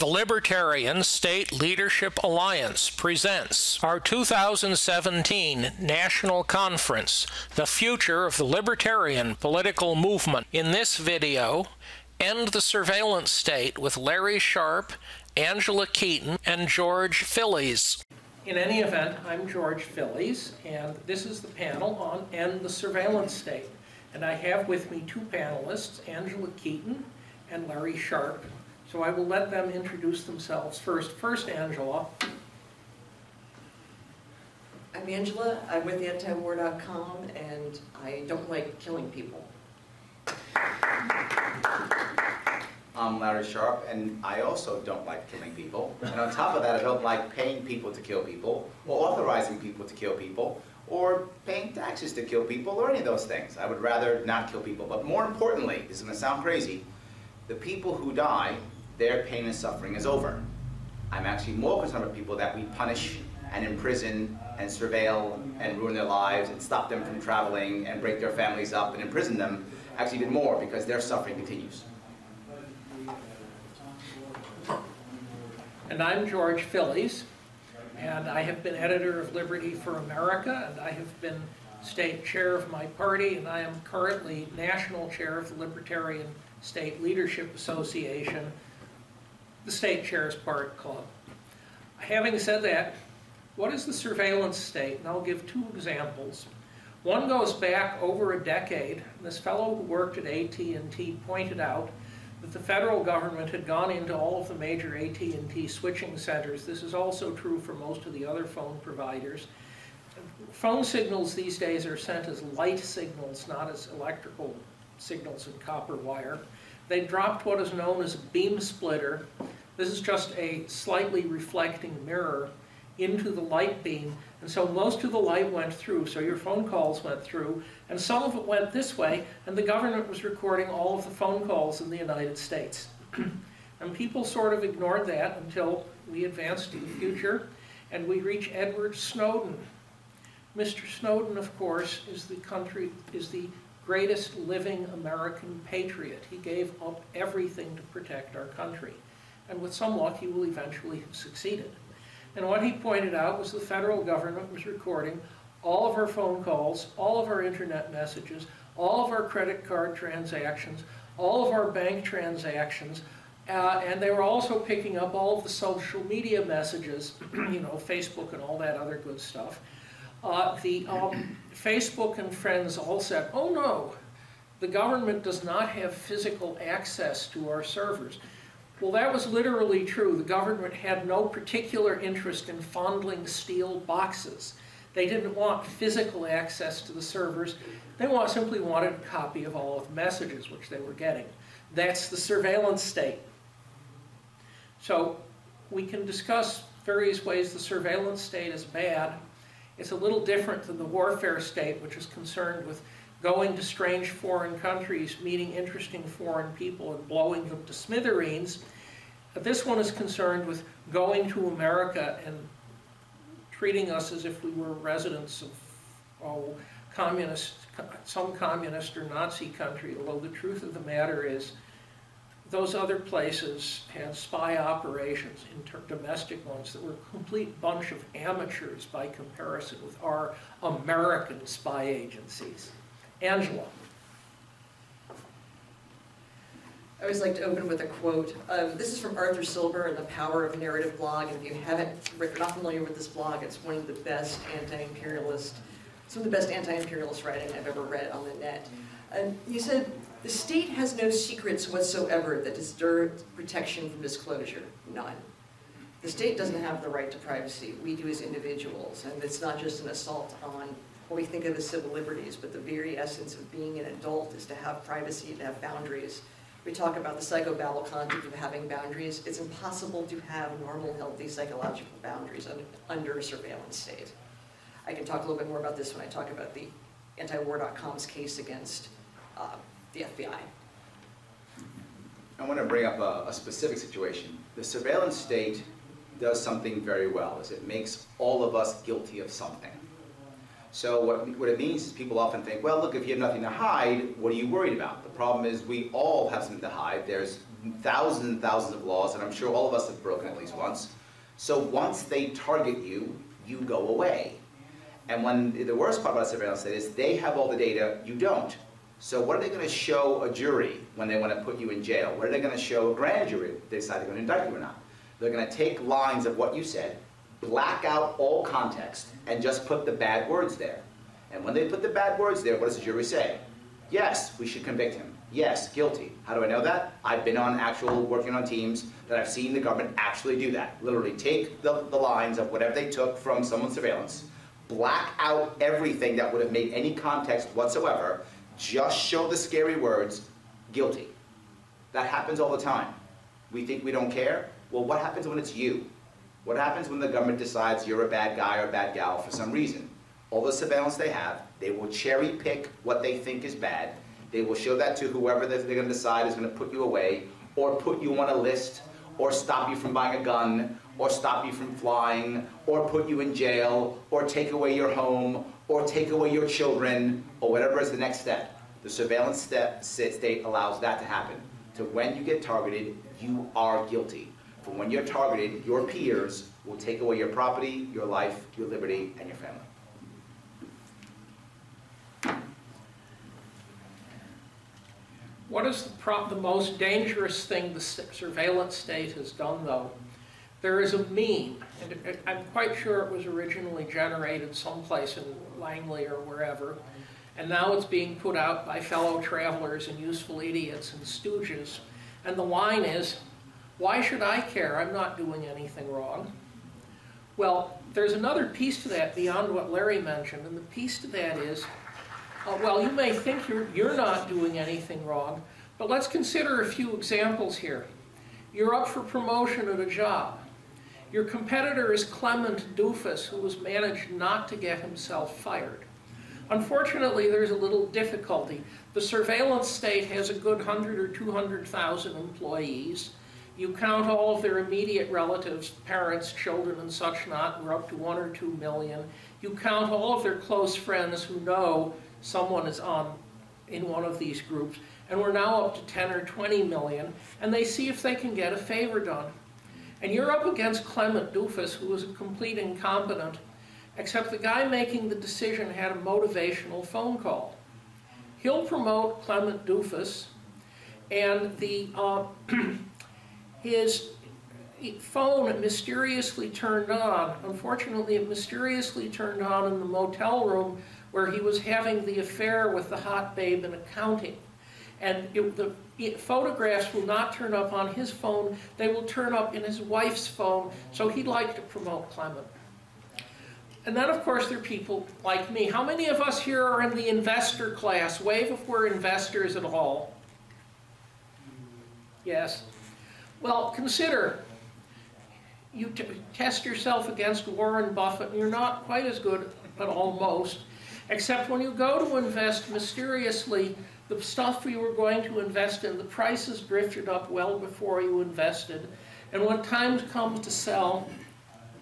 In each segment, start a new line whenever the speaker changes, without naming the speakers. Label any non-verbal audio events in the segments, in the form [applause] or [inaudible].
The Libertarian State Leadership Alliance presents our 2017 National Conference, The Future of the Libertarian Political Movement. In this video, End the Surveillance State with Larry Sharpe, Angela Keaton, and George Phillies. In any event, I'm George Phillies, and this is the panel on End the Surveillance State. And I have with me two panelists, Angela Keaton and Larry Sharpe. So I will let them introduce themselves first. First, Angela.
I'm Angela. I'm with antiwar.com, and I don't like killing people.
I'm Larry Sharpe, and I also don't like killing people. And on top of that, I don't like paying people to kill people, or authorizing people to kill people, or paying taxes to kill people, or any of those things. I would rather not kill people. But more importantly, this is going to sound crazy, the people who die their pain and suffering is over. I'm actually more concerned with people that we punish and imprison and surveil and ruin their lives and stop them from traveling and break their families up and imprison them, actually even more because their suffering continues.
And I'm George Phillies, and I have been editor of Liberty for America, and I have been state chair of my party, and I am currently national chair of the Libertarian State Leadership Association, the state chair's part club. Having said that, what is the surveillance state? And I'll give two examples. One goes back over a decade. This fellow who worked at AT&T pointed out that the federal government had gone into all of the major AT&T switching centers. This is also true for most of the other phone providers. Phone signals these days are sent as light signals, not as electrical signals in copper wire. They dropped what is known as a beam splitter. This is just a slightly reflecting mirror into the light beam. And so most of the light went through, so your phone calls went through, and some of it went this way, and the government was recording all of the phone calls in the United States. [clears throat] and people sort of ignored that until we advanced to the future, and we reach Edward Snowden. Mr. Snowden, of course, is the country, is the greatest living American patriot. He gave up everything to protect our country. And with some luck, he will eventually have succeeded. And what he pointed out was the federal government was recording all of our phone calls, all of our internet messages, all of our credit card transactions, all of our bank transactions, uh, and they were also picking up all of the social media messages, [clears throat] you know, Facebook and all that other good stuff. Uh, the um, Facebook and friends all said, oh no, the government does not have physical access to our servers. Well, that was literally true. The government had no particular interest in fondling steel boxes. They didn't want physical access to the servers. They want, simply wanted a copy of all of the messages which they were getting. That's the surveillance state. So we can discuss various ways the surveillance state is bad it's a little different than the warfare state, which is concerned with going to strange foreign countries, meeting interesting foreign people, and blowing them to smithereens. This one is concerned with going to America and treating us as if we were residents of oh, communist, some communist or Nazi country, although the truth of the matter is those other places had spy operations, domestic ones, that were a complete bunch of amateurs by comparison with our American spy agencies. Angela.
I always like to open with a quote. Um, this is from Arthur Silber in the Power of Narrative blog, and if you haven't, if not familiar with this blog, it's one of the best anti-imperialist, some of the best anti-imperialist writing I've ever read on the net. And he said, the state has no secrets whatsoever that deserve protection from disclosure. None. The state doesn't have the right to privacy. We do as individuals. And it's not just an assault on what we think of as civil liberties, but the very essence of being an adult is to have privacy, to have boundaries. We talk about the psychobabble concept of having boundaries. It's impossible to have normal, healthy psychological boundaries under a surveillance state. I can talk a little bit more about this when I talk about the antiwar.com's case against uh, the FBI.
I want to bring up a, a, specific situation. The surveillance state does something very well, is it makes all of us guilty of something. So what, what it means is people often think, well, look, if you have nothing to hide, what are you worried about? The problem is we all have something to hide. There's thousands and thousands of laws, and I'm sure all of us have broken at least once. So once they target you, you go away. And when, the worst part about surveillance state is they have all the data, you don't. So what are they gonna show a jury when they wanna put you in jail? What are they gonna show a grand jury if they decide they're gonna indict you or not? They're gonna take lines of what you said, black out all context, and just put the bad words there. And when they put the bad words there, what does the jury say? Yes, we should convict him. Yes, guilty. How do I know that? I've been on actual, working on teams that I've seen the government actually do that. Literally take the, the lines of whatever they took from someone's surveillance, black out everything that would have made any context whatsoever, just show the scary words, guilty. That happens all the time. We think we don't care? Well, what happens when it's you? What happens when the government decides you're a bad guy or a bad gal for some reason? All the surveillance they have, they will cherry pick what they think is bad. They will show that to whoever they're they're gonna decide is gonna put you away, or put you on a list, or stop you from buying a gun, or stop you from flying, or put you in jail, or take away your home, or take away your children, or whatever is the next step. The surveillance step, state allows that to happen. To when you get targeted, you are guilty. For when you're targeted, your peers will take away your property, your life, your liberty, and your family.
What is the, the most dangerous thing the surveillance state has done, though? There is a meme, and I'm quite sure it was originally generated someplace in Langley or wherever, and now it's being put out by fellow travelers and useful idiots and stooges. And the line is, why should I care? I'm not doing anything wrong. Well, there's another piece to that beyond what Larry mentioned, and the piece to that is, uh, well, you may think you're, you're not doing anything wrong, but let's consider a few examples here. You're up for promotion at a job. Your competitor is Clement Doofus, who has managed not to get himself fired. Unfortunately, there's a little difficulty. The surveillance state has a good 100 or 200,000 employees. You count all of their immediate relatives, parents, children, and such not, we're up to one or two million. You count all of their close friends who know someone is on, in one of these groups, and we're now up to 10 or 20 million, and they see if they can get a favor done. And you're up against Clement Doofus, who is a complete incompetent, except the guy making the decision had a motivational phone call. He'll promote Clement Doofus, and the, uh, [clears throat] his phone mysteriously turned on. Unfortunately, it mysteriously turned on in the motel room where he was having the affair with the hot babe in accounting. And it, the it, photographs will not turn up on his phone, they will turn up in his wife's phone, so he'd like to promote Clement. And then, of course, there are people like me. How many of us here are in the investor class? Wave if we're investors at all. Yes. Well, consider you test yourself against Warren Buffett, and you're not quite as good, but almost. Except when you go to invest mysteriously, the stuff you were going to invest in, the prices drifted up well before you invested. And when time comes to sell,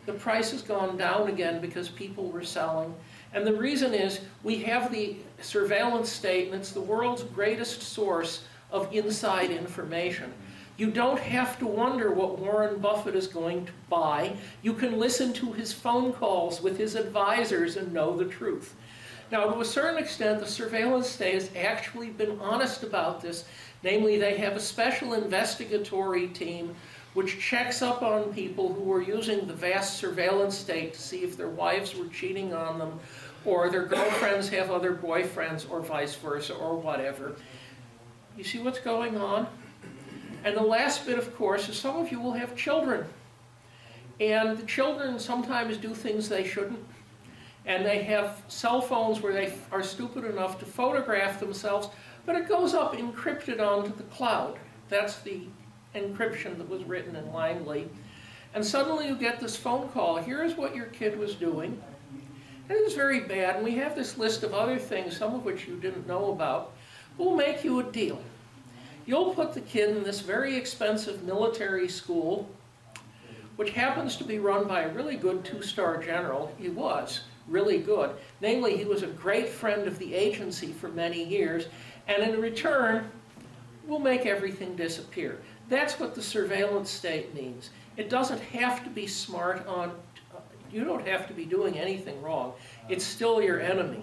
the price has gone down again because people were selling. And the reason is we have the surveillance state, and it's the world's greatest source of inside information. You don't have to wonder what Warren Buffett is going to buy. You can listen to his phone calls with his advisors and know the truth. Now, to a certain extent, the surveillance state has actually been honest about this. Namely, they have a special investigatory team which checks up on people who are using the vast surveillance state to see if their wives were cheating on them or their girlfriends have other boyfriends or vice versa or whatever. You see what's going on? And the last bit, of course, is some of you will have children. And the children sometimes do things they shouldn't. And they have cell phones where they are stupid enough to photograph themselves, but it goes up encrypted onto the cloud. That's the encryption that was written in Langley. And suddenly you get this phone call. Here's what your kid was doing. And it is very bad. And we have this list of other things, some of which you didn't know about. We'll make you a deal. You'll put the kid in this very expensive military school, which happens to be run by a really good two-star general. He was really good. Namely, he was a great friend of the agency for many years, and in return, we'll make everything disappear. That's what the surveillance state means. It doesn't have to be smart on, you don't have to be doing anything wrong. It's still your enemy.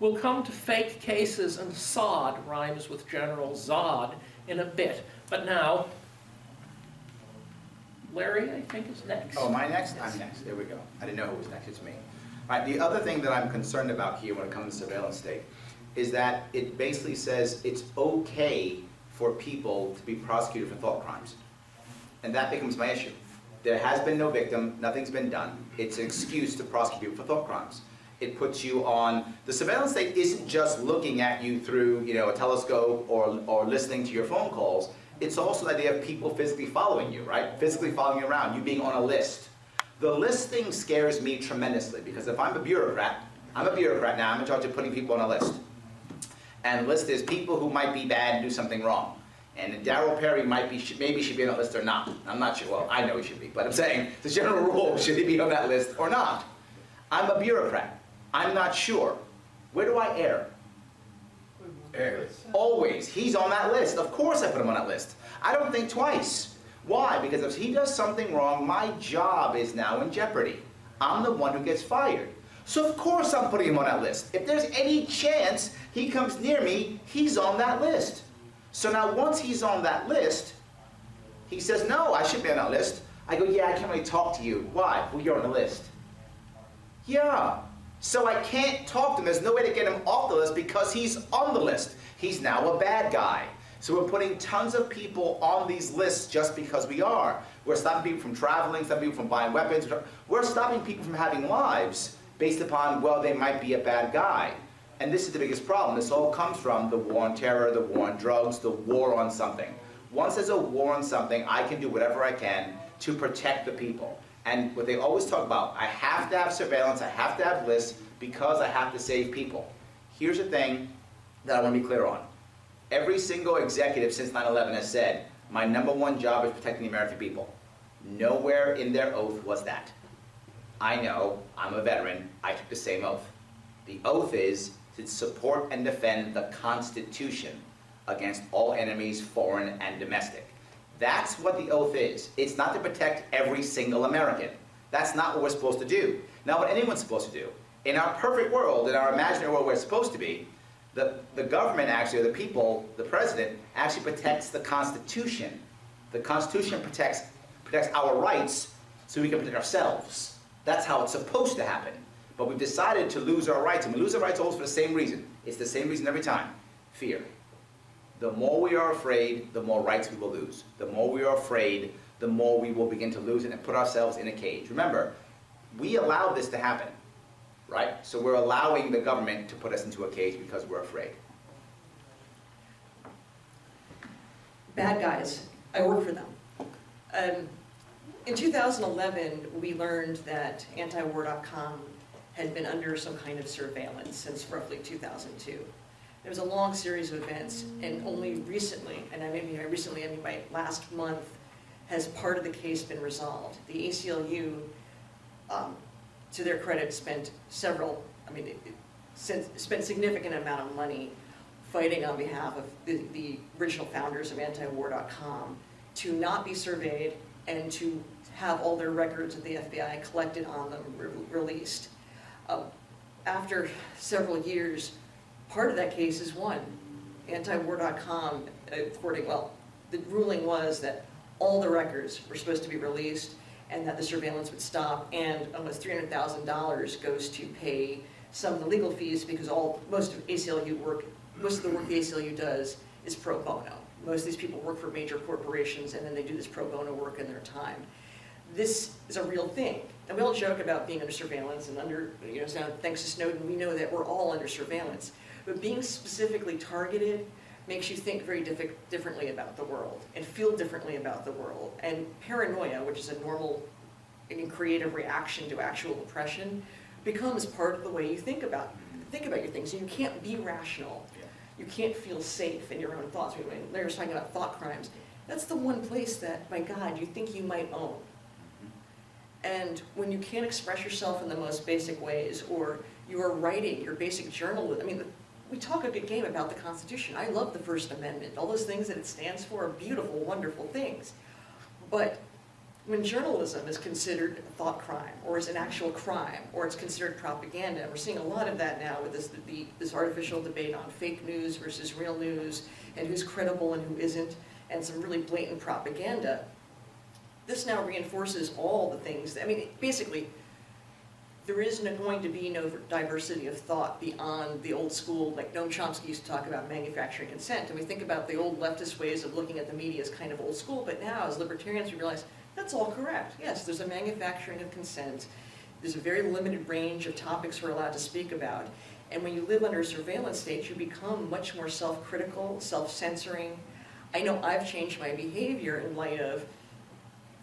We'll come to fake cases and sod rhymes with General Zod in a bit. But now, Larry, I think, is next.
Oh, am I next? I'm next, there we go. I didn't know who was next, it's me. Right, the other thing that I'm concerned about here when it comes to surveillance state is that it basically says it's okay for people to be prosecuted for thought crimes. And that becomes my issue. There has been no victim, nothing's been done. It's an excuse to prosecute for thought crimes. It puts you on, the surveillance state isn't just looking at you through, you know, a telescope or, or listening to your phone calls. It's also the idea of people physically following you, right? Physically following you around, you being on a list. The list thing scares me tremendously because if I'm a bureaucrat, I'm a bureaucrat now, I'm in charge of putting people on a list. And list is people who might be bad and do something wrong. And Darryl Perry might be, maybe should be on that list or not. I'm not sure, well, I know he should be, but I'm saying, the general [laughs] rule, should he be on that list or not? I'm a bureaucrat. I'm not sure. Where do I err? Always. He's on that list. Of course I put him on that list. I don't think twice. Why? Because if he does something wrong, my job is now in jeopardy. I'm the one who gets fired. So of course I'm putting him on that list. If there's any chance he comes near me, he's on that list. So now once he's on that list, he says, no, I should be on that list. I go, yeah, I can't really talk to you. Why? Well, you're on the list. Yeah. So I can't talk to him. There's no way to get him off the list because he's on the list. He's now a bad guy. So we're putting tons of people on these lists just because we are. We're stopping people from traveling, stopping people from buying weapons. We're stopping people from having lives based upon, well, they might be a bad guy. And this is the biggest problem. This all comes from the war on terror, the war on drugs, the war on something. Once there's a war on something, I can do whatever I can to protect the people. And what they always talk about, I have to have surveillance, I have to have lists because I have to save people. Here's the thing that I want to be clear on. Every single executive since 9-11 has said, my number one job is protecting the American people. Nowhere in their oath was that. I know, I'm a veteran, I took the same oath. The oath is to support and defend the Constitution against all enemies, foreign and domestic. That's what the oath is. It's not to protect every single American. That's not what we're supposed to do. Not what anyone's supposed to do. In our perfect world, in our imaginary world where it's supposed to be, the, the government actually, or the people, the president, actually protects the Constitution. The Constitution protects, protects our rights so we can protect ourselves. That's how it's supposed to happen. But we've decided to lose our rights, and we lose our rights always for the same reason. It's the same reason every time, fear. The more we are afraid, the more rights we will lose. The more we are afraid, the more we will begin to lose and put ourselves in a cage. Remember, we allowed this to happen, right? So we're allowing the government to put us into a cage because we're afraid.
bad guys. I work for them. Um, in 2011, we learned that antiwar.com had been under some kind of surveillance since roughly 2002. There was a long series of events, and only recently, and I mean by recently, I mean by last month, has part of the case been resolved. The ACLU, um, to their credit, spent several, I mean, it- it spent significant amount of money fighting on behalf of the, the original founders of antiwar.com to not be surveyed and to have all their records of the FBI collected on them re- released. Uh, After several years, part of that case is won. Antiwar.com, according, well, the ruling was that all the records were supposed to be released and that the surveillance would stop, and almost three hundred thousand dollars goes to pay some of the legal fees because all, most of ACLU work, most of the work the ACLU does is pro bono. Most of these people work for major corporations and then they do this pro bono work in their time. This is a real thing. And we all joke about being under surveillance and under, you know, thanks to Snowden, we know that we're all under surveillance. But being specifically targeted makes you think very diffi- differently about the world and feel differently about the world. And paranoia, which is a normal and creative reaction to actual oppression, becomes part of the way you think about think about your things. You can't be rational. You can't feel safe in your own thoughts. When Larry was talking about thought crimes, that's the one place that, my God, you think you might own. And when you can't express yourself in the most basic ways, or you are writing your basic journalism, I mean, we talk a good game about the Constitution. I love the First Amendment. All those things that it stands for are beautiful, wonderful things. But when journalism is considered a thought crime, or is an actual crime, or it's considered propaganda, and we're seeing a lot of that now with this, the, this artificial debate on fake news versus real news, and who's credible and who isn't, and some really blatant propaganda, this now reinforces all the things, I mean, basically, there is no, going to be no diversity of thought beyond the old school, like Noam Chomsky used to talk about manufacturing consent, and we think about the old leftist ways of looking at the media as kind of old school, but now as libertarians we realize that's all correct. Yes, there's a manufacturing of consent, there's a very limited range of topics we're allowed to speak about, and when you live under a surveillance state, you become much more self-critical, self-censoring. I know I've changed my behavior in light of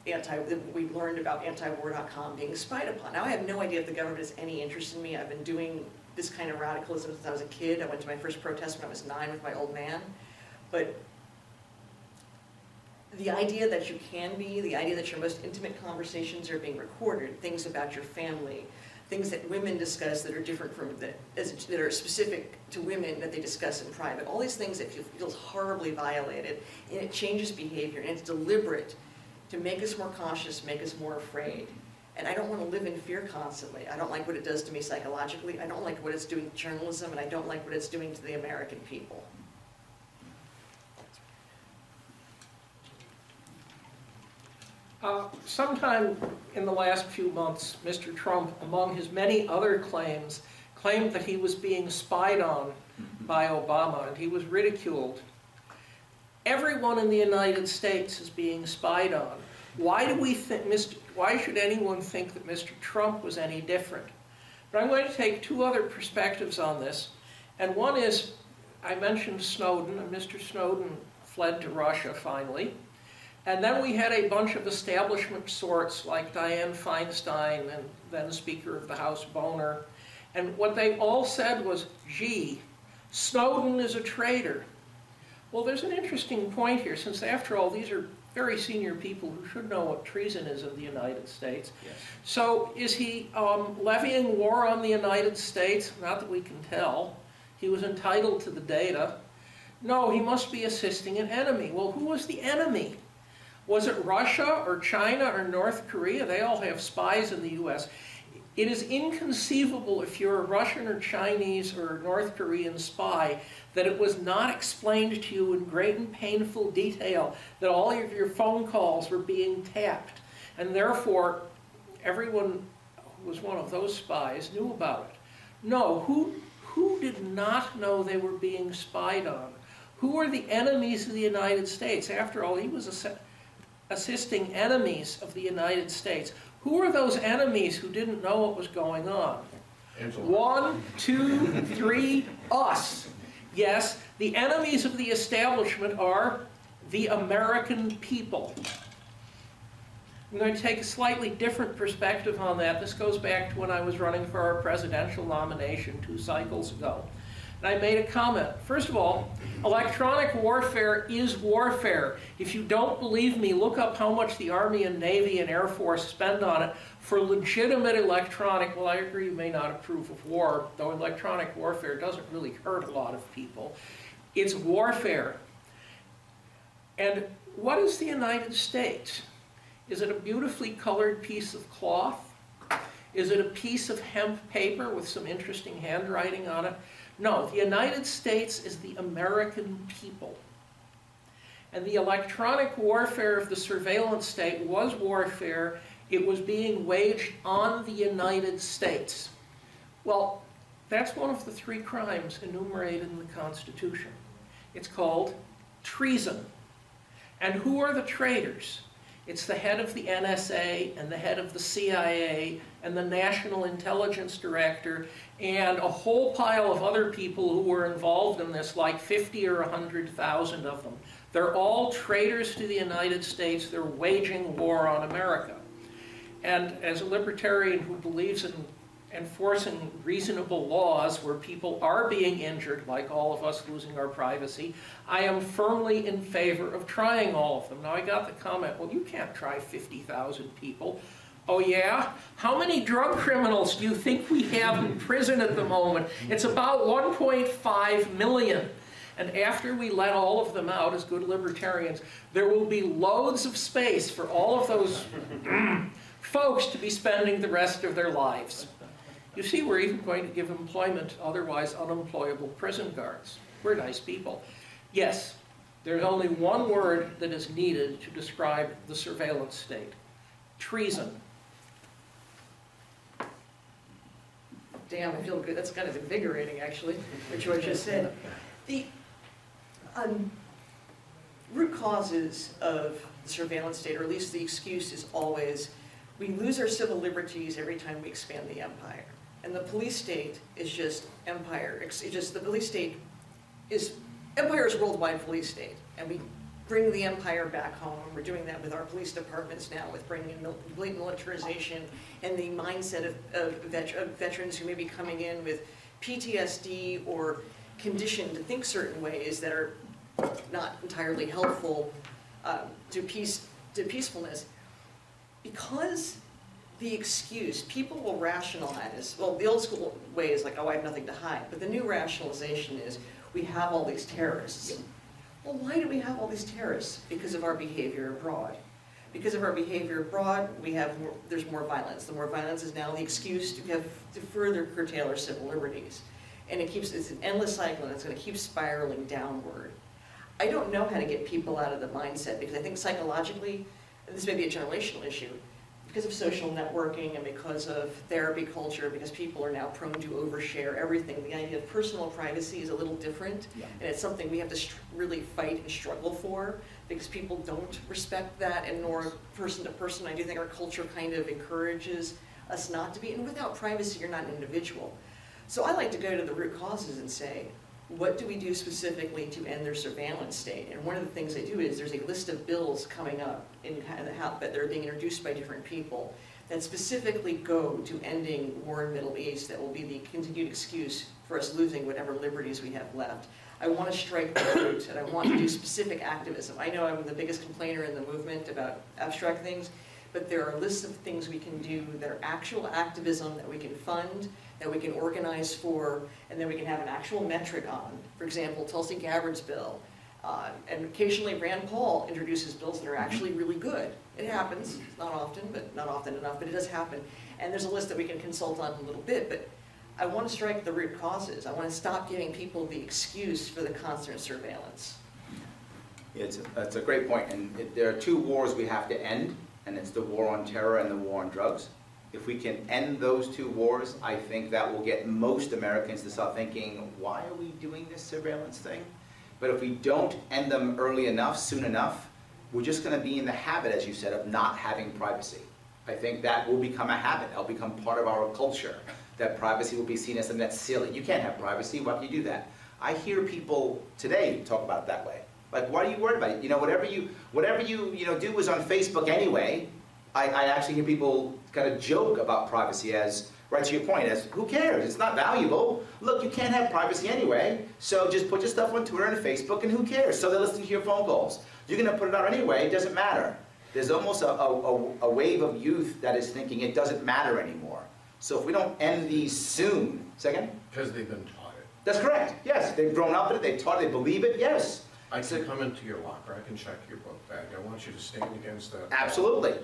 anti, we learned about antiwar.com being spied upon. Now I have no idea if the government has any interest in me. I've been doing this kind of radicalism since I was a kid. I went to my first protest when I was nine with my old man. But the idea that you can be, the idea that your most intimate conversations are being recorded, things about your family, things that women discuss that are different from, that, that are specific to women that they discuss in private, all these things that feel, feels horribly violated, and it changes behavior, and it's deliberate to make us more cautious, make us more afraid. And I don't want to live in fear constantly. I don't like what it does to me psychologically. I don't like what it's doing to journalism, and I don't like what it's doing to the American people.
Uh, Sometime in the last few months, Mr. Trump, among his many other claims, claimed that he was being spied on by Obama, and he was ridiculed. Everyone in the United States is being spied on. Why do we think, Mr., why should anyone think that Mr. Trump was any different? But I'm going to take two other perspectives on this. And one is, I mentioned Snowden, and Mr. Snowden fled to Russia finally. And then we had a bunch of establishment sorts like Dianne Feinstein and then Speaker of the House Boehner. And what they all said was, gee, Snowden is a traitor. Well, there's an interesting point here, since after all, these are very senior people who should know what treason is in the United States.
Yes.
So is he um, levying war on the United States? Not that we can tell. He was entitled to the data. No, he must be assisting an enemy. Well, who was the enemy? Was it Russia or China or North Korea? They all have spies in the U.S. It is inconceivable if you're a Russian or Chinese or North Korean spy that it was not explained to you in great and painful detail that all of your phone calls were being tapped. And therefore, everyone who was one of those spies knew about it. No, who, who did not know they were being spied on? Who were the enemies of the United States? After all, he was assi- assisting enemies of the United States. Who are those enemies who didn't know what was going on?
Angela.
One, two, three, us. Yes, the enemies of the establishment are the American people. I'm going to take a slightly different perspective on that. This goes back to when I was running for our presidential nomination two cycles ago. And I made a comment. First of all, electronic warfare is warfare. If you don't believe me, look up how much the Army and Navy and Air Force spend on it for legitimate electronic. Well, I agree you may not approve of war, though electronic warfare doesn't really hurt a lot of people. It's warfare. And what is the United States? Is it a beautifully colored piece of cloth? Is it a piece of hemp paper with some interesting handwriting on it? No, the United States is the American people. And the electronic warfare of the surveillance state was warfare. It was being waged on the United States. Well, that's one of the three crimes enumerated in the Constitution. It's called treason. And who are the traitors? It's the head of the NSA and the head of the CIA and the National Intelligence Director and a whole pile of other people who were involved in this, like 50 or 100,000 of them. They're all traitors to the United States. They're waging war on America. And as a libertarian who believes in enforcing reasonable laws where people are being injured, like all of us losing our privacy, I am firmly in favor of trying all of them. Now, I got the comment, well, you can't try 50,000 people. Oh, yeah? How many drug criminals do you think we have in prison at the moment? It's about 1.5 million. And after we let all of them out as good libertarians, there will be loads of space for all of those mm, folks to be spending the rest of their lives. You see, we're even going to give employment to otherwise unemployable prison guards. We're nice people. Yes, there's only one word that is needed to describe the surveillance state. Treason.
Damn, I feel good. That's kind of invigorating, actually, what George just said. The um, root causes of the surveillance state, or at least the excuse, is always we lose our civil liberties every time we expand the empire. And the police state is just empire. It's just the police state is empire is worldwide police state, and we bring the empire back home. We're doing that with our police departments now, with bringing in complete militarization and the mindset of, of, vet- of veterans who may be coming in with PTSD or conditioned to think certain ways that are not entirely helpful um, to peace to peacefulness. Because the excuse, people will rationalize, well, the old school way is like, oh, I have nothing to hide, but the new rationalization is, we have all these terrorists. Well, why do we have all these terrorists? Because of our behavior abroad. Because of our behavior abroad, we have more, there's more violence. The more violence is now the excuse to have to further curtail our civil liberties. And it keeps, it's an endless cycle and it's gonna keep spiraling downward. I don't know how to get people out of the mindset because I think psychologically, this may be a generational issue, because of social networking and because of therapy culture, because people are now prone to overshare everything, the idea of personal privacy is a little different.
Yeah.
And it's something we have to really fight and struggle for because people don't respect that and nor person to person. I do think our culture kind of encourages us not to be, and without privacy, you're not an individual. So I like to go to the root causes and say, what do we do specifically to end their surveillance state? And one of the things they do is there's a list of bills coming up in how, that they're being introduced by different people that specifically go to ending war in the Middle East that will be the continued excuse for us losing whatever liberties we have left. I want to strike the root and I want to do specific activism. I know I'm the biggest complainer in the movement about abstract things, but there are lists of things we can do that are actual activism that we can fund, that we can organize for, and then we can have an actual metric on. For example, Tulsi Gabbard's bill. Uh, and occasionally Rand Paul introduces bills that are actually really good. It happens, not often, but not often enough, but it does happen. And there's a list that we can consult on in a little bit, but I want to strike the root causes. I want to stop giving people the excuse for the constant surveillance.
It's, that's a great point, and it- there are two wars we have to end, and it's the war on terror and the war on drugs. If we can end those two wars, I think that will get most Americans to start thinking, why are we doing this surveillance thing? But if we don't end them early enough, soon enough, we're just gonna be in the habit, as you said, of not having privacy. I think that will become a habit, it'll become part of our culture, that privacy will be seen as something that's silly. You can't have privacy, why can you do that? I hear people today talk about it that way. Like, why are you worried about it? You know, whatever you, whatever you, you know, do is on Facebook anyway. I, I actually hear people kind of joke about privacy as, right to your point, as, who cares? It's not valuable. Look, you can't have privacy anyway, so just put your stuff on Twitter and Facebook and who cares? So they're listening to your phone calls. You're gonna put it out anyway, it doesn't matter. There's almost a, a, a- a wave of youth that is thinking it doesn't matter anymore. So if we don't end these soon, second?
Because they've been taught it.
That's correct, yes. They've grown up in it, they've taught it, they believe it, yes.
I can come into your locker, I can check your book bag, I want you to stand against that.
Absolutely.
And-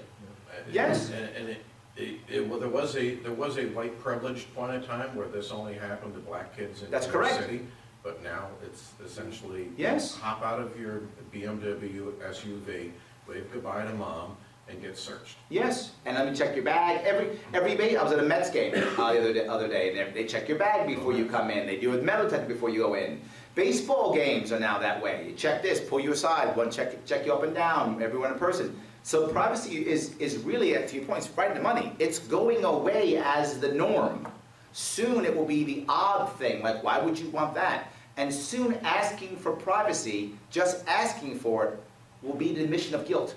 Yes.
And, and it, it, it- well, there was a, there was a white privileged point in time where this only happened to black kids in New
That's
York
correct.
City. But now it's essentially.
Yes.
Hop out of your BMW SUV, wave goodbye to mom, and get searched.
Yes, and let me check your bag. Every every day, I was at a Mets game uh, the other day, other day, and they, they check your bag before you come in. They do a metal detector before you go in. Baseball games are now that way. You check this, pull you aside, one check check you up and down, everyone in person. So privacy is is really, to your point, it's right in the money. It's going away as the norm. Soon it will be the odd thing. Like, why would you want that? And soon asking for privacy, just asking for it, will be the admission of guilt.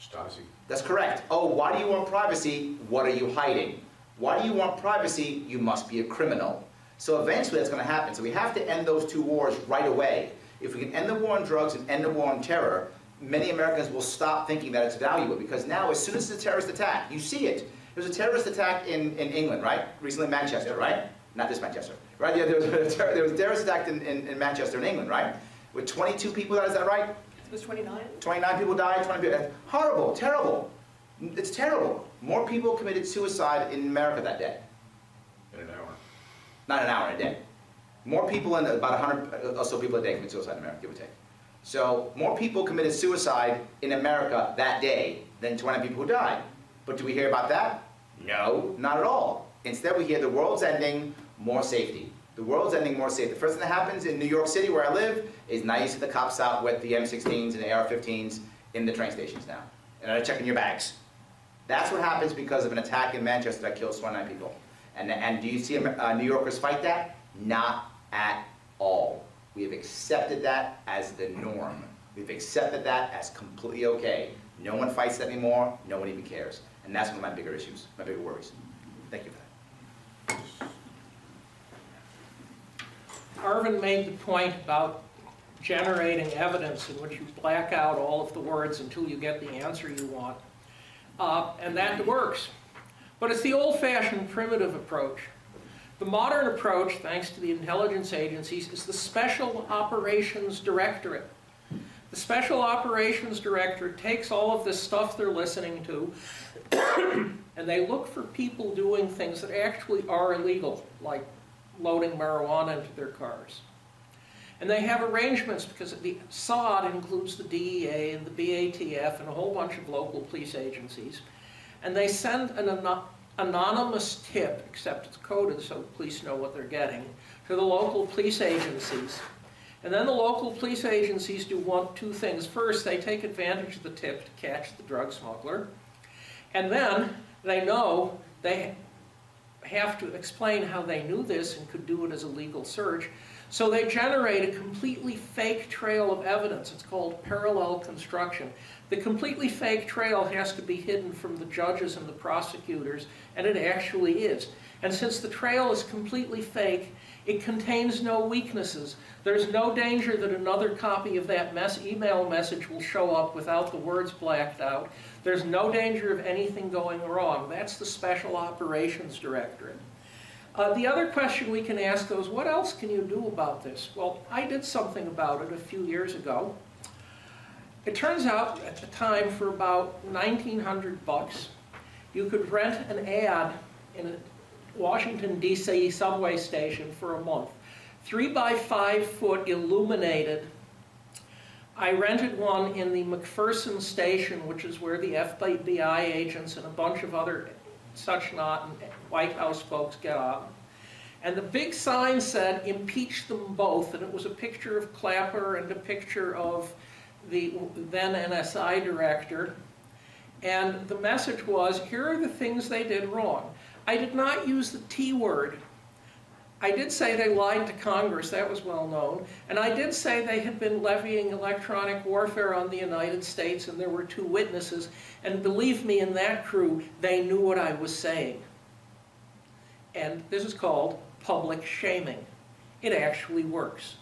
Stasi.
That's correct. Oh, why do you want privacy? What are you hiding? Why do you want privacy? You must be a criminal. So eventually that's going to happen. So we have to end those two wars right away. If we can end the war on drugs and end the war on terror, many Americans will stop thinking that it's valuable because now as soon as it's a terrorist attack, you see it. There was a terrorist attack in, in England, right? Recently in Manchester, right? Not this Manchester, right? Yeah, there was a, [laughs] ter- there was a terrorist attack in, in, in Manchester, in England, right? With 22 people, is that right?
It was 29?
29 people died, 20 people, horrible, terrible. It's terrible. More people committed suicide in America that day. Not an hour, a day. More people, in about 100 uh, or so people a day commit suicide in America, give or take. So more people committed suicide in America that day than 20 people who died. But do we hear about that? No, not at all. Instead, we hear the world's ending, more safety. The world's ending, more safe. The first thing that happens in New York City, where I live, is now you see the cops out with the M16s and the AR-15s in the train stations now. And they're checking your bags. That's what happens because of an attack in Manchester that kills 29 people. And, and do you see uh, New Yorkers fight that? Not at all. We have accepted that as the norm. We've accepted that as completely okay. No one fights that anymore. No one even cares. And that's one of my bigger issues, my bigger worries. Thank you for that.
Arvin made the point about generating evidence in which you black out all of the words until you get the answer you want. Uh, and that works. But it's the old-fashioned primitive approach. The modern approach, thanks to the intelligence agencies, is the Special Operations Directorate. The Special Operations Directorate takes all of this stuff they're listening to, [coughs] and they look for people doing things that actually are illegal, like loading marijuana into their cars. And they have arrangements because the SOD includes the DEA and the BATF and a whole bunch of local police agencies. And they send an ano- anonymous tip, except it's coded so police know what they're getting, to the local police agencies. And then the local police agencies do one, two things. First, they take advantage of the tip to catch the drug smuggler. And then they know they have to explain how they knew this and could do it as a legal search. So they generate a completely fake trail of evidence. It's called parallel construction. The completely fake trail has to be hidden from the judges and the prosecutors, and it actually is. And since the trail is completely fake, it contains no weaknesses. There's no danger that another copy of that mess email message will show up without the words blacked out. There's no danger of anything going wrong. That's the Special Operations Directorate. Uh, the other question we can ask though is, what else can you do about this? Well, I did something about it a few years ago. It turns out at the time for about 1900 bucks, you could rent an ad in a Washington DC subway station for a month. Three by five foot illuminated. I rented one in the McPherson station, which is where the FBI agents and a bunch of other such not and White House folks get off. And the big sign said, impeach them both, and it was a picture of Clapper and a picture of the then NSI director. And the message was, here are the things they did wrong. I did not use the T word. I did say they lied to Congress, that was well known. And I did say they had been levying electronic warfare on the United States and there were two witnesses. And believe me, in that crew, they knew what I was saying. And this is called public shaming. It actually works.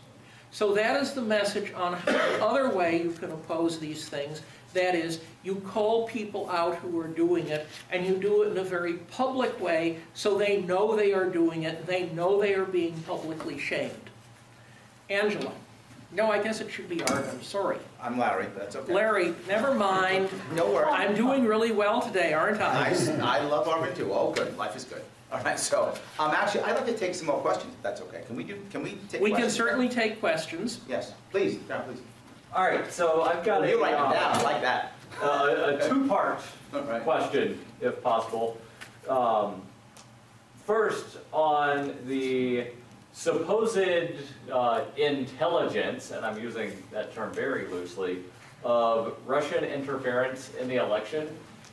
So that is the message on the other way you can oppose these things. That is, you call people out who are doing it, and you do it in a very public way so they know they are doing it, they know they are being publicly shamed. Angela. No, I guess it should be Arvin, sorry.
I'm Larry, but that's okay.
Larry, never mind.
No worries.
I'm doing really well today, aren't I?
Nice. I love Arvin too. Oh, good. Life is good. All right, so, um, actually, I'd like to take some more questions, if that's okay. Can we do, can we take questions?
We can certainly take questions.
Yes, please, yeah, please.
All right, so I've got a,
You're writing them
uh,
down, I like that.
a, a two-part
All right.
question, if possible. Um, first, on the supposed uh, intelligence, and I'm using that term very loosely, of Russian interference in the election.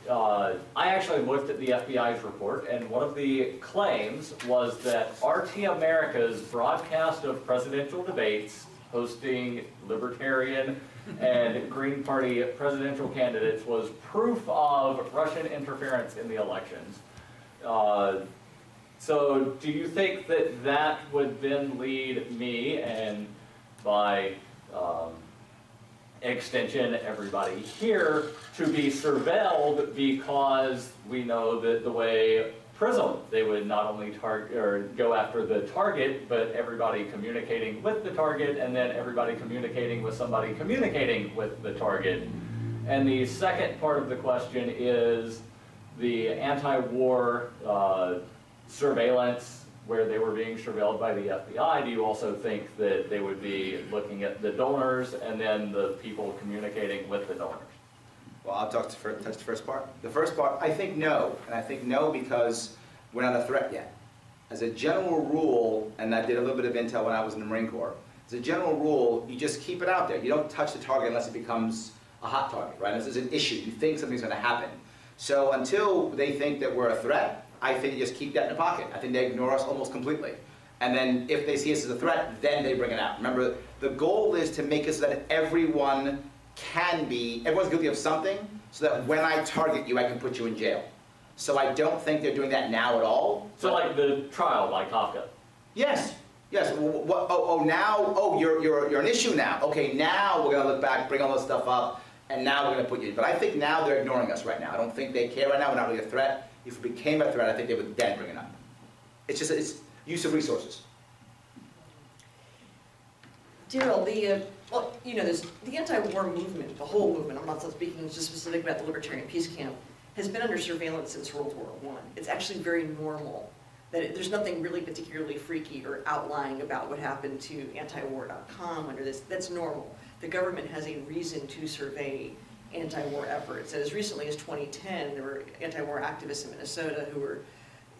Uh, I actually looked at the FBI's report, and one of the claims was that RT America's broadcast of presidential debates hosting libertarian and [laughs] Green Party presidential candidates was proof of Russian interference in the elections. Uh, so do you think that that would then lead me and by um, extension, everybody here, to be surveilled because we know that the way PRISM, they would not only target, or go after the target, but everybody communicating with the target, and then everybody communicating with somebody communicating with the target. And the second part of the question is the anti-war uh, surveillance where they were being surveilled by the FBI. Do you also think that they would be looking at the donors and then the people communicating with the donors?
Well, I'll talk to, fir- touch the first part. The first part, I think no, and I think no because we're not a threat yet. As a general rule, and I did a little bit of intel when I was in the Marine Corps, as a general rule, you just keep it out there. You don't touch the target unless it becomes a hot target, right? This is an issue. You think something's gonna happen. So until they think that we're a threat, I think they just keep that in the pocket. I think they ignore us almost completely. And then if they see us as a threat, then they bring it out. Remember, the goal is to make it so that everyone can be, everyone's guilty of something, so that when I target you, I can put you in jail. So I don't think they're doing that now at all.
So like the trial by Kafka.
Yes, yes, Wh- wh- what, oh, oh, now, oh, you're, you're, you're an issue now. Okay, now we're gonna look back, bring all this stuff up, and now we're gonna put you, but I think now they're ignoring us right now. I don't think they care right now, we're not really a threat. If it became a threat, I think they would then bring it up. It's just, it's use of resources.
Darryl, the, uh, well, you know, there's, the anti-war movement, the whole movement, I'm not speaking just specific about the Libertarian Peace Camp, has been under surveillance since World War I. It's actually very normal, that it, there's nothing really particularly freaky or outlying about what happened to antiwar.com under this, that's normal. The government has a reason to survey anti-war efforts, and as recently as 2010, there were anti-war activists in Minnesota who were,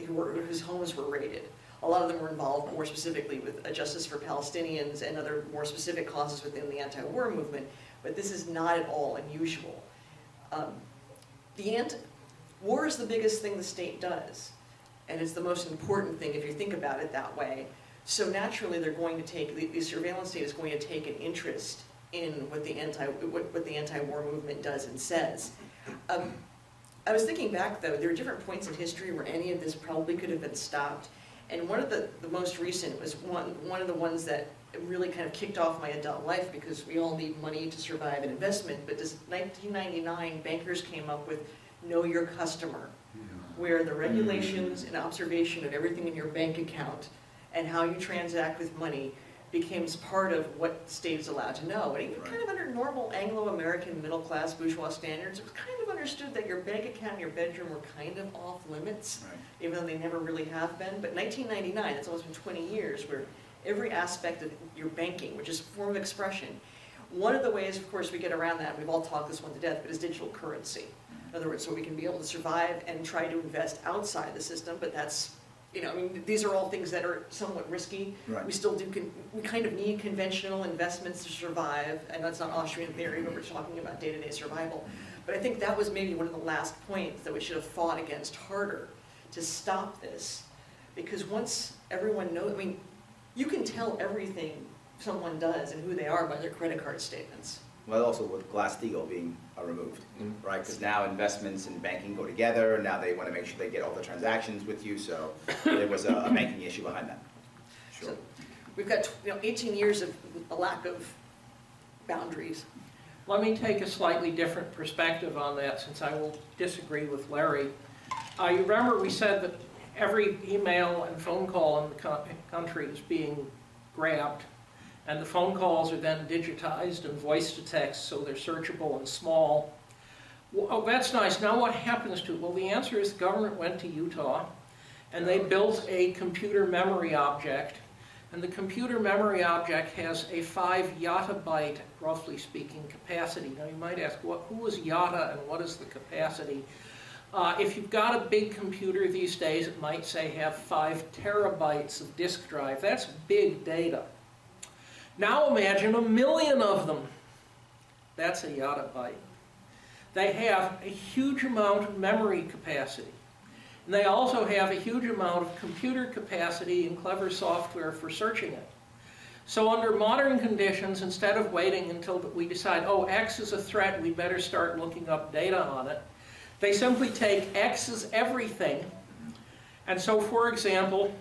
who were, whose homes were raided. A lot of them were involved more specifically with a justice for Palestinians and other more specific causes within the anti-war movement, but this is not at all unusual. Um, the ant, war is the biggest thing the state does, and it's the most important thing if you think about it that way. So naturally, they're going to take, the, the surveillance state is going to take an interest in what the anti, what, what the anti-war movement does and says. Um, I was thinking back though, there are different points in history where any of this probably could have been stopped. And one of the, the most recent was one, one of the ones that really kind of kicked off my adult life because we all need money to survive an investment. But this 1999, bankers came up with Know Your Customer, where the regulations and observation of everything in your bank account and how you transact with money becomes part of what is allowed to know. And even kind of under normal Anglo-American middle-class bourgeois standards, it was kind of understood that your bank account and your bedroom were kind of off limits even though they never really have been. But 1999, that's almost been 20 years, where every aspect of your banking, which is a form of expression, one of the ways, of course, we get around that, we've all talked this one to death, but is digital currency. In other words, so we can be able to survive and try to invest outside the system, but that's, you know, I mean, these are all things that are somewhat risky.
Right.
We still do, we kind of need conventional investments to survive, and that's not Austrian theory, but we're talking about day-to-day survival. But I think that was maybe one of the last points that we should have fought against harder to stop this. Because once everyone knows, I mean, you can tell everything someone does and who they are by their credit card statements.
Well, also with Glass-Steagall being uh, removed,
Mhm.
right? Because now investments and banking go together, and now they want to make sure they get all the transactions with you, so there was a a banking issue behind that. Sure.
So We've got, you know, 18 years of a lack of boundaries.
Let me take a slightly different perspective on that, since I will disagree with Larry. Uh, you remember we said that every email and phone call in the co- country is being grabbed, and the phone calls are then digitized and voice to text, so they're searchable and small. Well, oh, that's nice. Now what happens to it? Well, the answer is the government went to Utah, and they built a computer memory object and the computer memory object has a five yottabyte, roughly speaking, capacity. Now you might ask, what, who is yotta and what is the capacity? Uh, if you've got a big computer these days, it might say have five terabytes of disk drive. That's big data. Now imagine a million of them. That's a yottabyte. They have a huge amount of memory capacity. And they also have a huge amount of computer capacity and clever software for searching it. So under modern conditions, instead of waiting until we decide, oh, X is a threat, we better start looking up data on it, they simply take X is everything. And so, for example,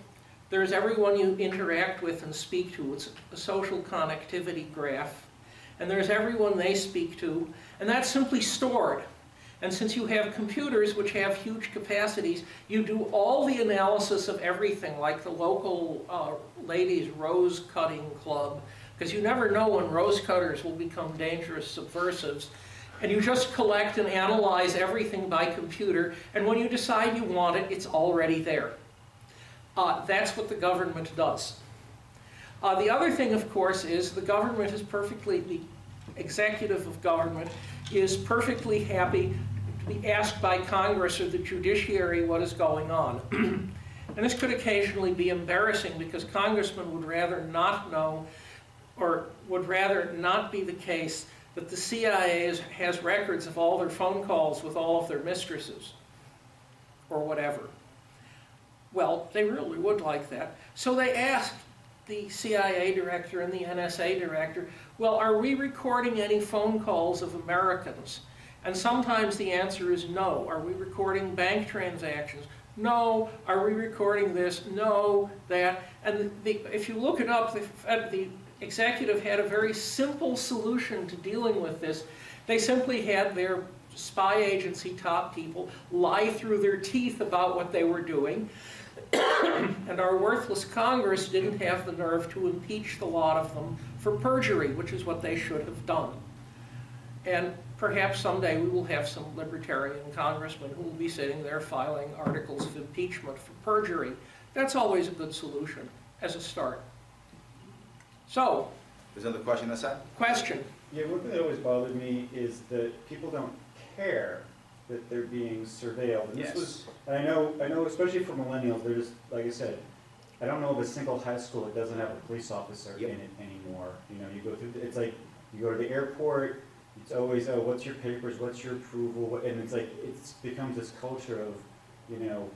there's everyone you interact with and speak to. It's a social connectivity graph. and there's everyone they speak to, and that's simply stored. And since you have computers which have huge capacities, you do all the analysis of everything, like the local uh, ladies' rose cutting club, because you never know when rose cutters will become dangerous subversives. And you just collect and analyze everything by computer, and when you decide you want it, it's already there. Uh, that's what the government does. Uh, the other thing, of course, is the government is perfectly, the executive of government is perfectly happy to be asked by Congress or the judiciary what is going on. [clears throat] and this could occasionally be embarrassing because congressmen would rather not know or would rather not be the case that the CIA is, has records of all their phone calls with all of their mistresses or whatever. Well, they really would like that. So they asked the CIA director and the NSA director, well, are we recording any phone calls of Americans? And sometimes the answer is no. Are we recording bank transactions? No. Are we recording this? No, that. And the, if you look it up, the, the executive had a very simple solution to dealing with this. They simply had their spy agency top people lie through their teeth about what they were doing. [coughs] and our worthless Congress didn't have the nerve to impeach the lot of them for perjury, which is what they should have done. And perhaps someday we will have some libertarian congressmen who will be sitting there filing articles of impeachment for perjury. That's always a good solution as a start. So,
There's another question on that
question.
Yeah, one thing that always bothered me is that people don't care that they're being surveilled. And this
Yes.
was, and I know, I know especially for millennials, they're just, like I said, I don't know of a single high school that doesn't have a police officer in it anymore. You know, you go through, it's like, you go to the airport, it's always, oh, what's your papers, what's your approval, and it's like, it becomes this culture of, you know,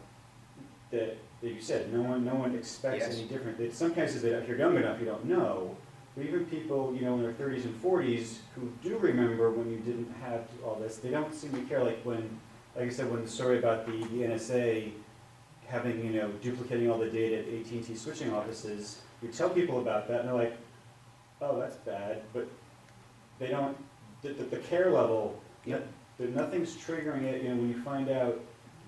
that, that you said, no one, no one expects
Yes.
any different. That some cases, that if you're young enough, you don't know, but even people, you know, in their thirties and forties who do remember when you didn't have all this, they don't seem to care, like when, like I said, when the story about the, the NSA having, you know, duplicating all the data at AT&T switching offices, you tell people about that, and they're like, oh, that's bad, but they don't, the, the, the care level, no- that nothing's triggering it, you know, when you find out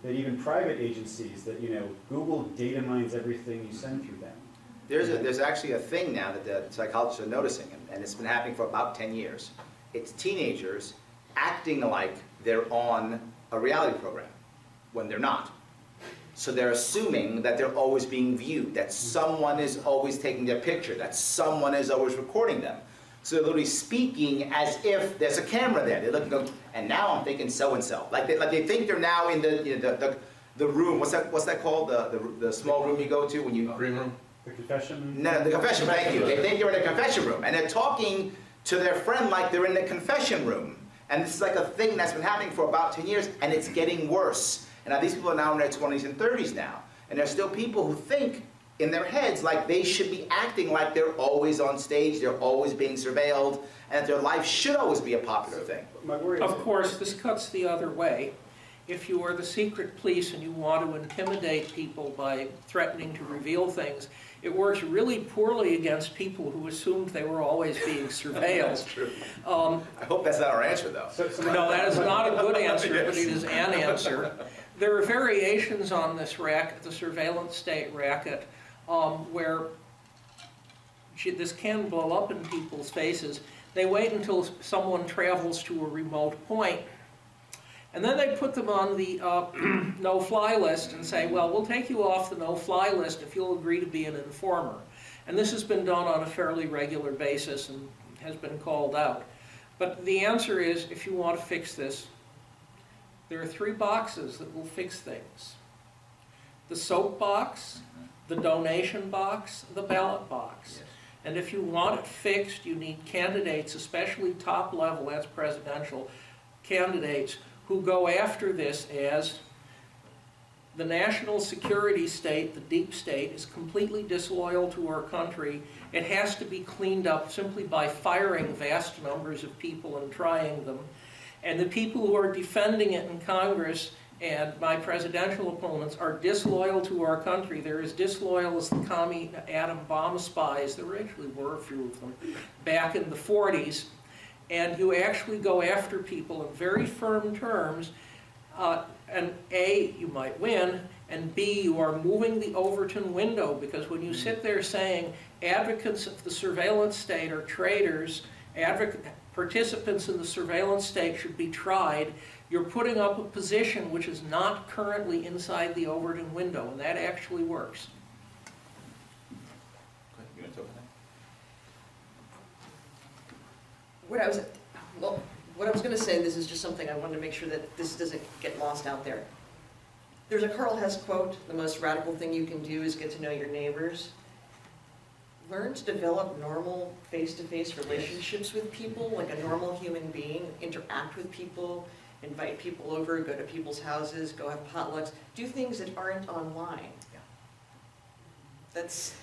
that even private agencies, that, you know, Google data mines everything you send through them.
There's, a, there's actually a thing now that the psychologists are noticing, and- and it's been happening for about 10 years. It's teenagers acting like they're on a reality program when they're not. So they're assuming that they're always being viewed, that mm-hmm. someone is always taking their picture, that someone is always recording them. So they're literally speaking as if there's a camera there. They're looking, and now I'm thinking so-and-so. Like they, like they think they're now in the, you know, the, the, the room, what's that, what's that called? The, the, the small room you go to when you,
Green room?
The confession? room.
no, the confession, room. thank you. They think they're in a confession room, and they're talking to their friend like they're in the confession room. And this is like a thing that's been happening for about 10 years, and it's getting worse. And now these people are now in their 20s and 30s now. And there's still people who think in their heads like they should be acting like they're always on stage, they're always being surveilled, and that their life should always be a popular thing.
My worry is.
Of course, this cuts the other way. If you are the secret police and you want to intimidate people by threatening to reveal things, it works really poorly against people who assumed they were always being [laughs] surveilled.
true.
Um,
I hope that's not our answer, though.
So- so
No, that is not a good answer, but it is an answer. There are variations on this racket, the surveillance state racket, um, where this can blow up in people's faces. They wait until someone travels to a remote point, and then they put them on the uh, [clears throat] no-fly list and say, well, we'll take you off the no-fly list if you'll agree to be an informer. And this has been done on a fairly regular basis and has been called out. But the answer is, if you want to fix this, there are three boxes that will fix things. The soap box, the donation box, the ballot box. And if you want it fixed, you need candidates, especially top level as presidential candidates, who go after this as the national security state, the deep state, is completely disloyal to our country. It has to be cleaned up simply by firing vast numbers of people and trying them. And the people who are defending it in Congress and my presidential opponents are disloyal to our country. They're as disloyal as the commie atom bomb spies, there actually were a few of them, back in the 40s. And you actually go after people in very firm terms, uh, and A, you might win, and B, you are moving the Overton window, because when you sit there saying advocates of the surveillance state are traitors, participants in the surveillance state should be tried, you're putting up a position which is not currently inside the Overton window, and that actually works.
You want to talk about
What I was, well, what I was gonna say, this is just something I wanted to make sure that this doesn't get lost out there. There's a Karl Hess quote, the most radical thing you can do is get to know your neighbors. Learn to develop normal face-to-face relationships with people, like a normal human being, interact with people, invite people over, go to people's houses, go have potlucks, do things that aren't online.
Yeah.
That's,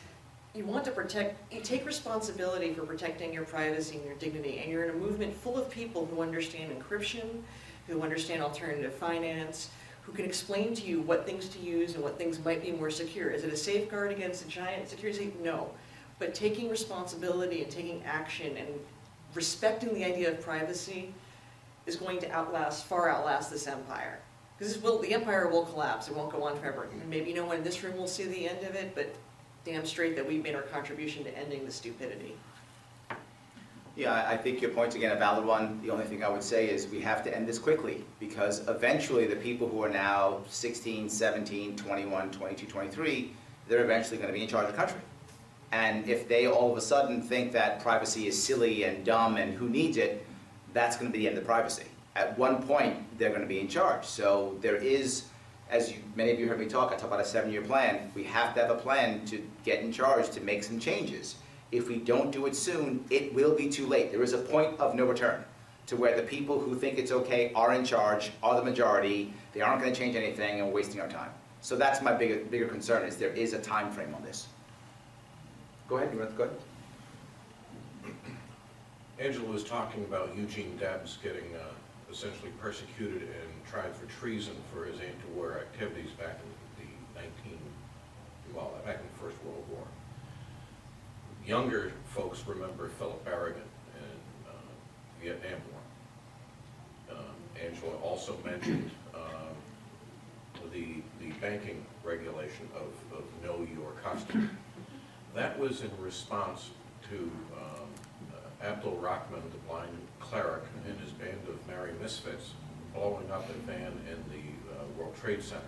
you want to protect, you take responsibility for protecting your privacy and your dignity, and you're in a movement full of people who understand encryption, who understand alternative finance, who can explain to you what things to use and what things might be more secure. Is it a safeguard against a giant security? No. But taking responsibility and taking action and respecting the idea of privacy is going to outlast, far outlast this empire. Because the empire will collapse, it won't go on forever. And maybe no one in this room will see the end of it, but damn straight that we've made our contribution to ending the stupidity.
Yeah, I- think your point's again a valid one. The only thing I would say is we have to end this quickly because eventually the people who are now 16, 17, 21, 22, 23, they're eventually going to be in charge of the country. And if they all of a sudden think that privacy is silly and dumb and who needs it, that's going to be the end of privacy. At one point, they're going to be in charge. So there is, as you, many of you heard me talk, I talk about a seven-year plan. We have to have a plan to get in charge, to make some changes. If we don't do it soon, it will be too late. There is a point of no return to where the people who think it's okay are in charge, are the majority, they aren't going to change anything, and we're wasting our time. So that's my bigger, bigger concern, is there is a time frame on this. Go ahead, you want to go ahead?
Angela was talking about Eugene Debs getting uh, essentially persecuted and tried for treason for his anti-war activities back in the 19, well, back in the First World War. Younger folks remember Philip Berrigan in uh, Vietnam War. Um, Angela also mentioned um, the, the banking regulation of, of know your customer. That was in response to um, uh, Abdul Rahman, the blind cleric, and his band of merry misfits blowing up a van in the uh, World Trade Center.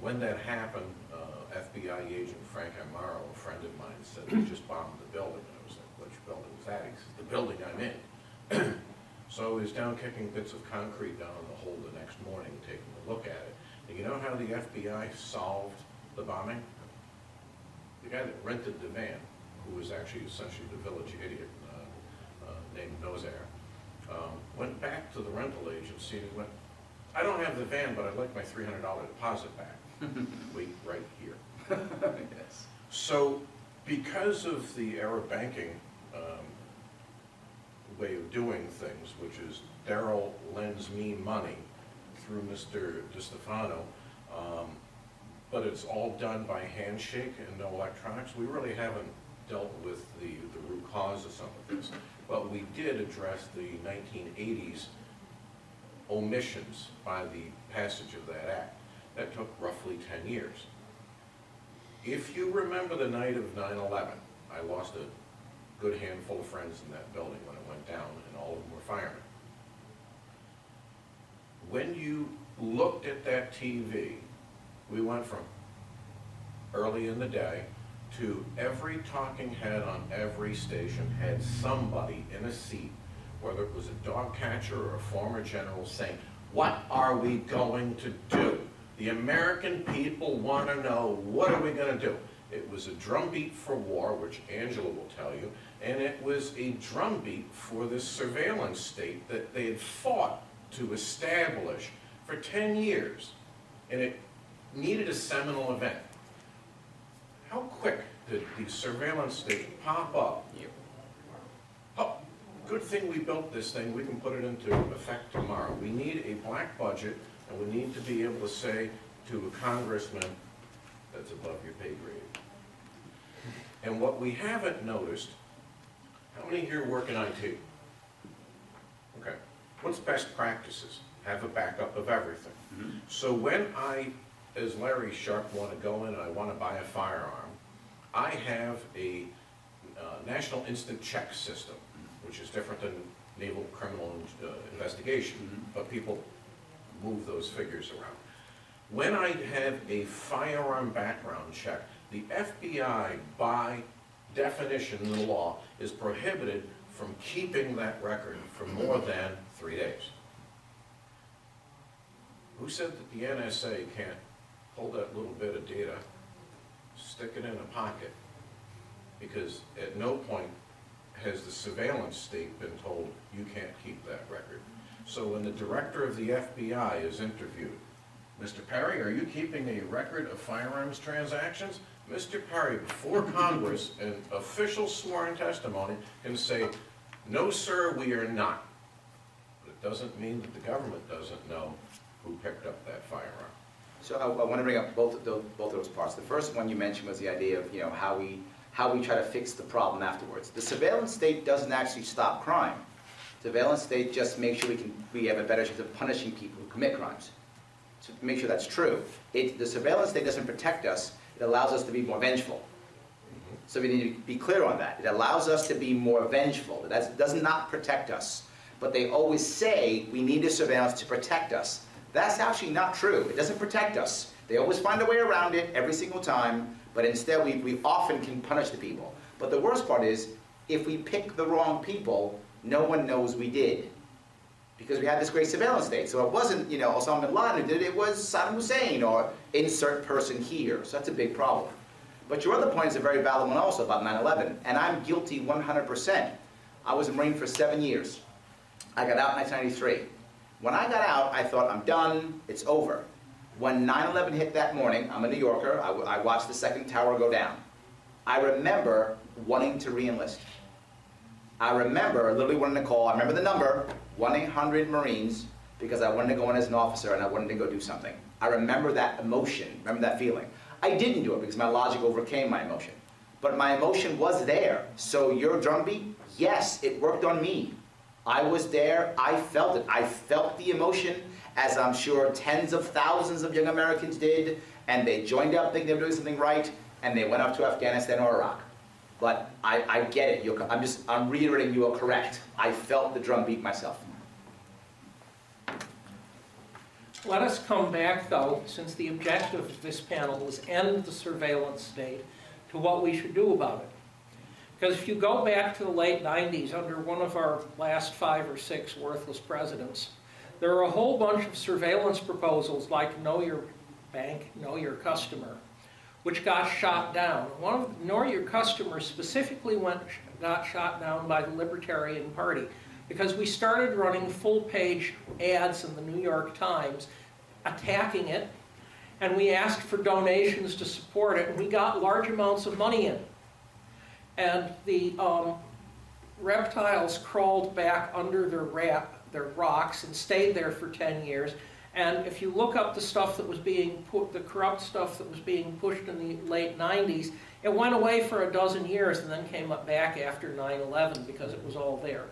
When that happened, uh, FBI agent Frank Amaro, a friend of mine, said they just bombed the building. And I was like, which building was that? He says, the building I'm in. [clears throat] So he's down kicking bits of concrete down the hole the next morning, taking a look at it. And you know how the FBI solved the bombing? The guy that rented the van, who was actually essentially the village idiot, uh, uh, named Nozair, um, went back to the rental agency and went, I don't have the van, but I'd like my three hundred dollar deposit back. [laughs] Wait, right here.
Yes.
So, because of the Arab banking um, way of doing things, which is Darryl lends me money through Mr. DiStefano, um, but it's all done by handshake and no electronics, we really haven't dealt with the, the root cause of some of this. But we did address the 1980s omissions by the passage of that act. That took roughly 10 years. If you remember the night of 9/11, I lost a good handful of friends in that building when it went down, and all of them were firemen. When you looked at that TV, we went from early in the day to every talking head on every station had somebody in a seat, whether it was a dog catcher or a former general, saying, what are we going to do? The American people want to know, what are we going to do? It was a drumbeat for war, which Angela will tell you, and it was a drumbeat for this surveillance state that they had fought to establish for 10 years. And it needed a seminal event. How quick did the surveillance state pop up? Yep. Oh, good thing we built this thing, we can put it into effect tomorrow. We need a black budget, and we need to be able to say to a congressman, that's above your pay grade. And what we haven't noticed, how many here work in IT? Okay, what's best practices? Have a backup of everything.
Mhm.
So when I, as Larry Sharpe, want to go in and I want to buy a firearm, I have a uh, National Instant Check System, which is different than naval criminal uh, investigation,
Mhm.
but people move those figures around. When I have a firearm background check, the FBI, by definition in the law, is prohibited from keeping that record for more than three days. Who said that the NSA can't hold that little bit of data, stick it in a pocket? Because at no point has the surveillance state been told, you can't keep that record. So when the director of the FBI is interviewed, Mr. Perry, are you keeping a record of firearms transactions? Mr. Perry, before [laughs] Congress, in official sworn testimony, can say, no, sir, we are not. But it doesn't mean that the government doesn't know who picked up that.
So I, I want to bring up both of those, both of those parts. The first one you mentioned was the idea of, you know, how we, how we try to fix the problem afterwards. The surveillance state doesn't actually stop crime. Surveillance state just makes sure we can, we have a better chance of punishing people who commit crimes. To make sure that's true. It, the surveillance state doesn't protect us, it allows us to be more vengeful. Mm-hmm. So we need to be clear on that. It allows us to be more vengeful. That does not protect us. But they always say we need a surveillance to protect us. That's actually not true. It doesn't protect us. They always find a way around it every single time, but instead we, we often can punish the people. But the worst part is, if we pick the wrong people, no one knows we did. Because we had this great surveillance state. So it wasn't, you know, Osama bin Laden who did it, it was Saddam Hussein or insert person here. So that's a big problem. But your other point is a very valid one also about 9-11, and I'm guilty 100%. I was a Marine for seven years. I got out in 1993. When I got out, I thought, I'm done, it's over. When 9-11 hit that morning, I'm a New Yorker, I, I watched the second tower go down. I remember wanting to re-enlist. I remember literally wanting to call, I remember the number, 1-800-MARINES, because I wanted to go in as an officer and I wanted to go do something. I remember that emotion, remember that feeling. I didn't do it because my logic overcame my emotion. But my emotion was there. So your drumbeat, yes, it worked on me. I was there, I felt it. I felt the emotion, as I'm sure tens of thousands of young Americans did, and they joined up thinking they were doing something right, and they went off to Afghanistan or Iraq. But I, I get it, You're, I'm just, I'm reiterating you are correct. I felt the drumbeat myself.
Let us come back, though, since the objective of this panel was end the surveillance state, to what we should do about it. Because if you go back to the late 90s, under one of our last five or six worthless presidents, there are a whole bunch of surveillance proposals like Know Your Bank, Know Your Customer, which got shot down. One of Know Your Customer specifically went, got shot down by the Libertarian Party because we started running full-page ads in the New York Times attacking it, and we asked for donations to support it, and we got large amounts of money in. And the um, reptiles crawled back under their, their rocks and stayed there for 10 years. And if you look up the stuff that was being put, the corrupt stuff that was being pushed in the late 90s, it went away for a dozen years and then came up back after 9-11 because it was all there.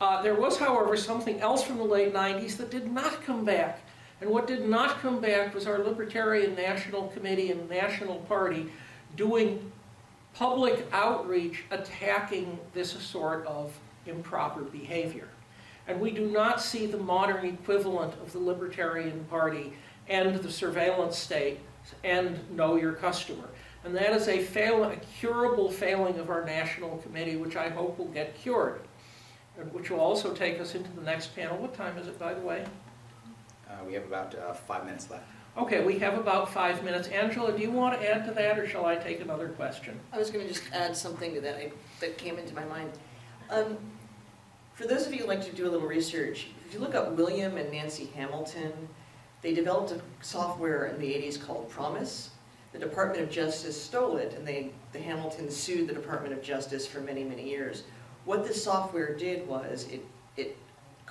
Uh, there was, however, something else from the late 90s that did not come back. And what did not come back was our Libertarian National Committee and National Party doing public outreach attacking this sort of improper behavior. And we do not see the modern equivalent of the Libertarian Party and the surveillance state and know your customer. And that is a, fail, a curable failing of our national committee, which I hope will get cured, and which will also take us into the next panel. What time is it, by the way?
Uh, we have about uh, five minutes left.
Okay, we have about five minutes. Angela, do you want to add to that, or shall I take another question?
I was going to just add something to that I, that came into my mind. Um, for those of you who like to do a little research, if you look up William and Nancy Hamilton, they developed a software in the 80s called PROMIS. The Department of Justice stole it, and they, the Hamiltons sued the Department of Justice for many, many years. What this software did was it, it,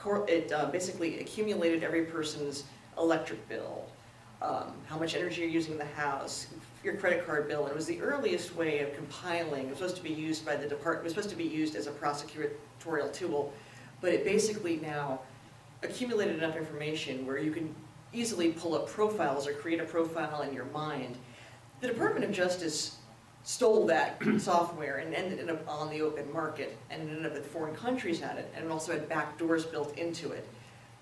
it uh, basically accumulated every person's electric bill, um, how much energy you're using in the house, your credit card bill. And it was the earliest way of compiling. It was supposed to be used by the department. It was supposed to be used as a prosecutorial tool but it basically now accumulated enough information where you can easily pull up profiles or create a profile in your mind. The Department of Justice stole that [clears throat] software and ended up on the open market and ended up that foreign countries had it and also had back doors built into it.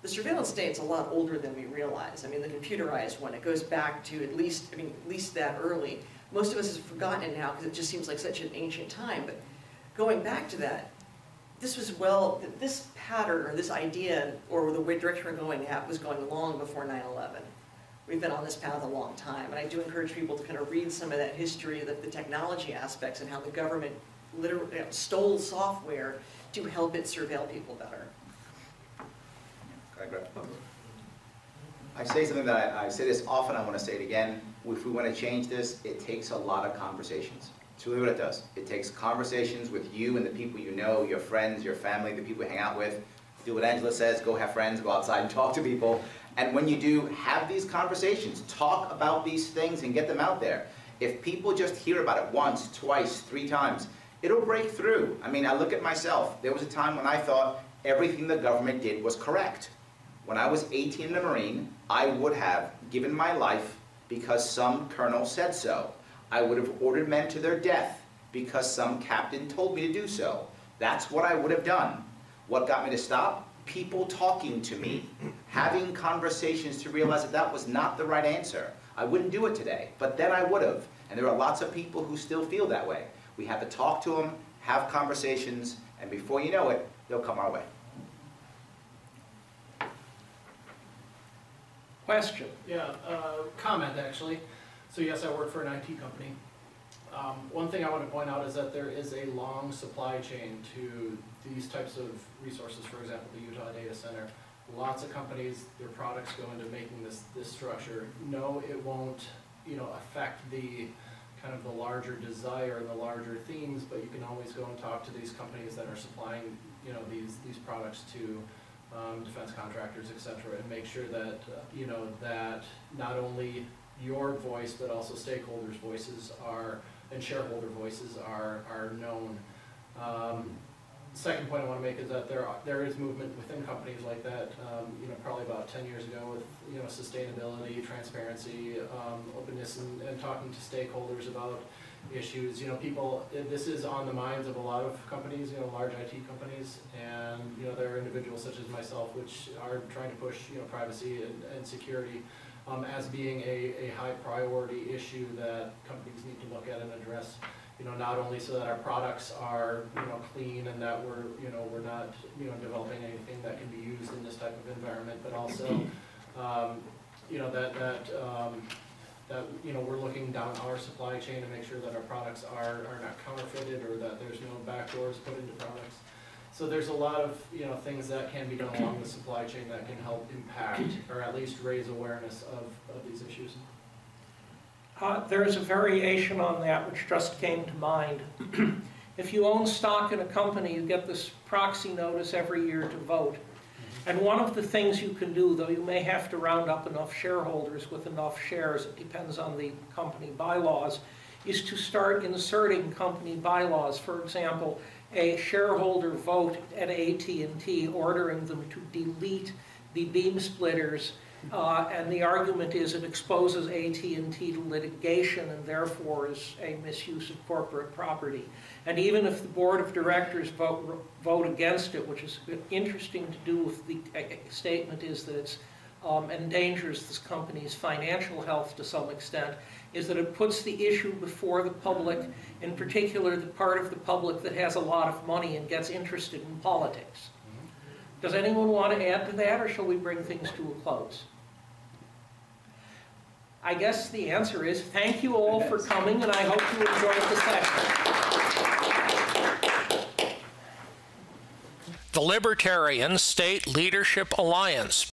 The surveillance state's a lot older than we realize. I mean, the computerized one, it goes back to at least, I mean, at least that early. Most of us have forgotten it now because it just seems like such an ancient time, but going back to that, this was well, this pattern or this idea or the way direction we're going at was going long before 9/11. We've been on this path a long time, and I do encourage people to kind of read some of that history, the, the technology aspects and how the government literally stole software to help it surveil people better.
I say something that I, I say this often, I want to say it again. If we want to change this, it takes a lot of conversations. It's really what it does. It takes conversations with you and the people you know, your friends, your family, the people you hang out with. Do what Angela says, go have friends, go outside and [laughs] talk to people. And when you do, have these conversations. Talk about these things and get them out there. If people just hear about it once, twice, three times, it'll break through. I mean, I look at myself. There was a time when I thought everything the government did was correct. When I was 18 in the Marine, I would have given my life because some colonel said so. I would have ordered men to their death because some captain told me to do so. That's what I would have done. What got me to stop? People talking to me, having conversations to realize that that was not the right answer. I wouldn't do it today, but then I would have. And there are lots of people who still feel that way. We have to talk to them, have conversations, and before you know it, they'll come our way.
Question?
Yeah, uh, comment actually. So yes, I work for an IT company. Um, one thing I want to point out is that there is a long supply chain to these types of resources, for example, the Utah Data Center. Lots of companies, their products go into making this, this structure. No, it won't, you know, affect the, kind of the larger desire and the larger themes, but you can always go and talk to these companies that are supplying, you know, these, these products to um, defense contractors, et cetera, and make sure that, uh, you know, that not only your voice, but also stakeholders' voices are, and shareholder voices are, are known. Um, Second point I want to make is that there, are- there is movement within companies like that, um, you know, probably about ten years ago with, you know, sustainability, transparency, um, openness, and, and talking to stakeholders about issues, you know, people, this is on the minds of a lot of companies, you know, large IT companies, and, you know, there are individuals such as myself which are trying to push, you know, privacy and, and security um, as being a, a high priority issue that companies need to look at and address, you know, not only so that our products are, you know, clean and that we're, you know, we're not, you know, developing anything that can be used in this type of environment, but also, um, you know, that, that, um, that, you know, we're looking down our supply chain to make sure that our products are, are not counterfeited or that there's no backdoors put into products. So there's a lot of, you know, things that can be done along the supply chain that can help impact or at least raise awareness of, of these issues.
Uh, There is a variation on that which just came to mind. [clears throat] If you own stock in a company, you get this proxy notice every year to vote. And one of the things you can do, though you may have to round up enough shareholders with enough shares, it depends on the company bylaws, is to start inserting company bylaws. For example, a shareholder vote at AT&T ordering them to delete the beam splitters uh, And the argument is it exposes AT&T to litigation and therefore is a misuse of corporate property. And even if the board of directors vote, vote against it, which is interesting to do if the statement is that it um, endangers this company's financial health to some extent, is that it puts the issue before the public, in particular the part of the public that has a lot of money and gets interested in politics. Does anyone want to add to that, or shall we bring things to a close? I guess the answer is, thank you all for coming, and I hope you enjoyed the session. The Libertarian State Leadership Alliance